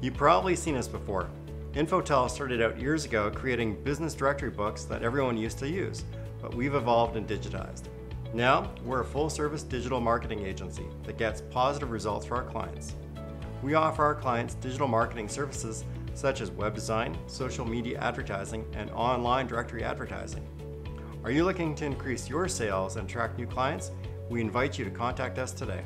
You've probably seen us before. Infotel started out years ago creating business directory books that everyone used to use, but we've evolved and digitized. Now, we're a full service digital marketing agency that gets positive results for our clients. We offer our clients digital marketing services such as web design, social media advertising, and online directory advertising. Are you looking to increase your sales and attract new clients? We invite you to contact us today.